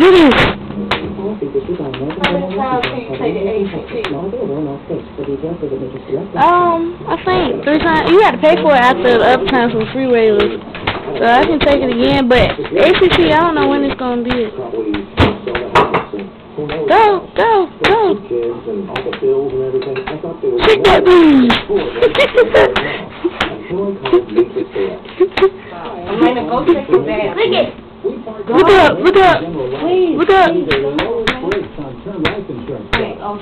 Do this. Um, I think three times. You had to pay for it after the other times when freeway was. So I can take it again, but ACC, I don't know when it's gonna be. Go, go, go. Kick that booty. Elena, go take your bath. Look it. Look up, look up, look up. Wait, oh,